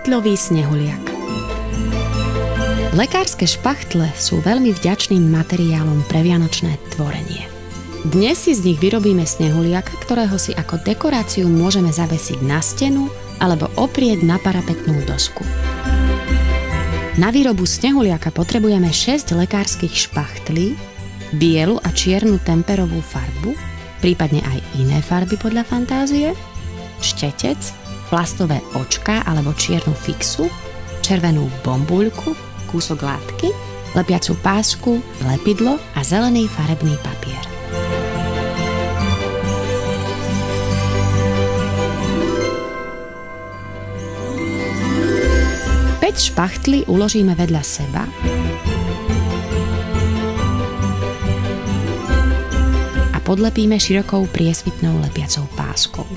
Špachtľový snehuliak Lekárske špachtle sú veľmi vďačným materiálom pre vianočné tvorenie. Dnes si z nich vyrobíme snehuliaka, ktorého si ako dekoráciu môžeme zavesiť na stenu alebo oprieť na parapetnú dosku. Na výrobu snehuliaka potrebujeme 6 lekárskych špachtlí, bielu a čiernu temperovú farbu, prípadne aj iné farby podľa fantázie, štetec, plastové očka alebo čiernu fixu, červenú bombuľku, kúsok látky, lepiacu pásku, lepidlo a zelený farebný papier. Päť špachtly uložíme vedľa seba a podlepíme širokou priesvitnou lepiacou páskou.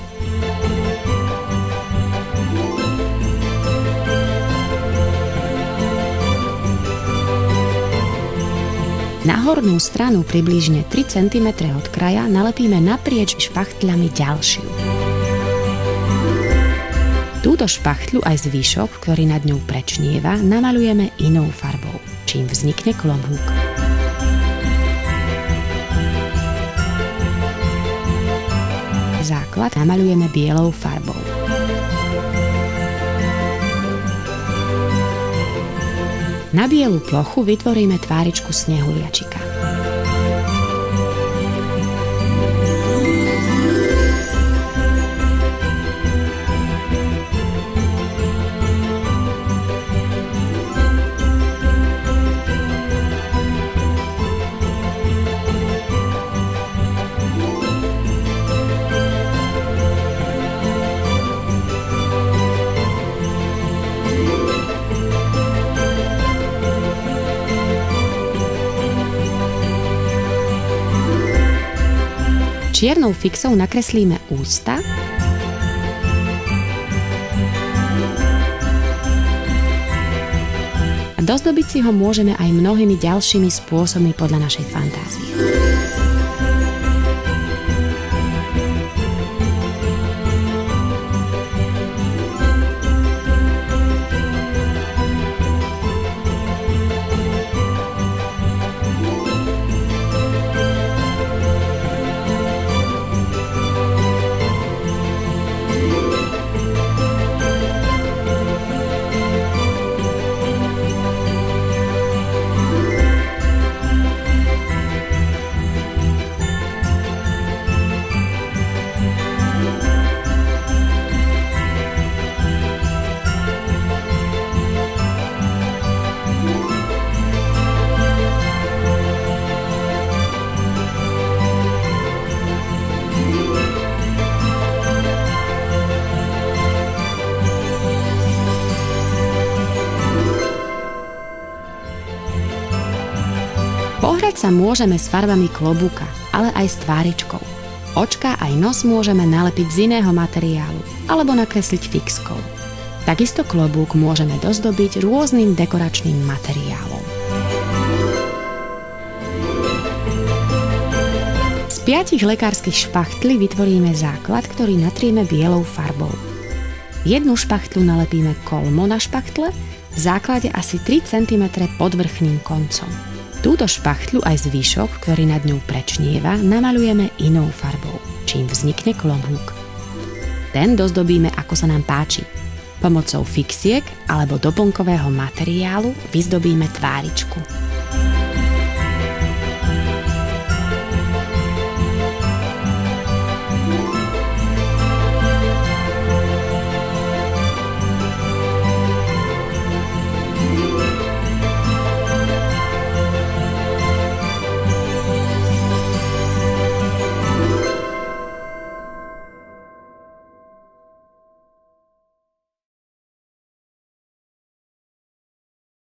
Na hornú stranu približne 3 cm od kraja nalepíme naprieč špachtľami ďalšiu. Túto špachtľu aj zvyšok, ktorý nad ňou prečnieva, namalujeme inou farbou, čím vznikne klobúk. Základ namalujeme bielou farbou. Na bielu plochu vytvoríme tváričku snehuliačika. Čiernou fixou nakreslíme ústa a dozdobiť si ho môžeme aj mnohými ďalšími spôsobmi podľa našej fantázie. Pohrať sa môžeme s farbami klobúka, ale aj s tváričkou. Očka aj nos môžeme nalepiť z iného materiálu alebo nakresliť fixkou. Takisto klobúk môžeme dozdobiť rôznym dekoračným materiálom. Z piatich lekárskych špachtli vytvoríme základ, ktorý natrieme bielou farbou. Jednu špachtlu nalepíme kolmo na špachtle, v základe asi 3 cm pod vrchným koncom. Túto špachtľu aj zvyšok, ktorý nad ňou prečnieva, namalujeme inou farbou, čím vznikne klobúk. Ten dozdobíme ako sa nám páči. Pomocou fixiek alebo doplnkového materiálu vyzdobíme tváričku.